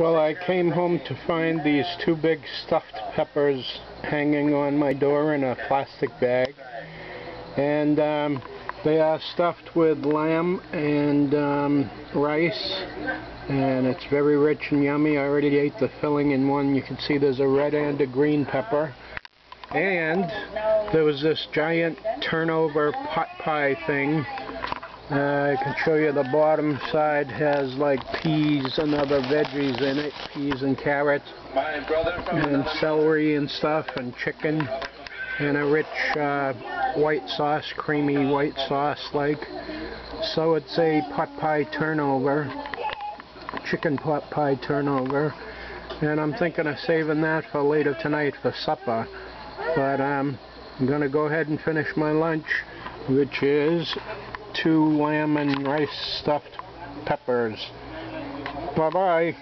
Well, I came home to find these two big stuffed peppers hanging on my door in a plastic bag. And um, they are stuffed with lamb and um, rice. And it's very rich and yummy. I already ate the filling in one. You can see there's a red and a green pepper. And there was this giant turnover pot pie thing uh, I can show you the bottom side has like peas and other veggies in it, peas and carrots, and celery and stuff, and chicken, and a rich uh, white sauce, creamy white sauce like. So it's a pot pie turnover, chicken pot pie turnover, and I'm thinking of saving that for later tonight for supper. But um, I'm going to go ahead and finish my lunch, which is two lamb and rice stuffed peppers. Bye-bye.